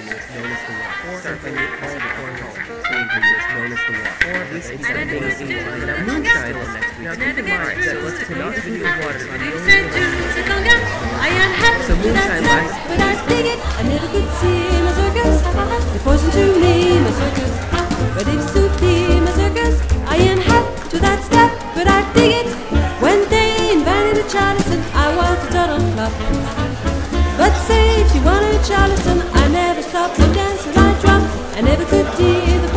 previous known as the or the cornhole, known as the or this is moonshine the next week. Now keep in mind that cannot be water on the only So moonshine lacks But I dig it, I never could see the poison to me, but be I am happy to that step, but I dig it, when they invented a chalice and I was a total flop. But say if you want a chalice and stop, dance, and I drop. I never could deal.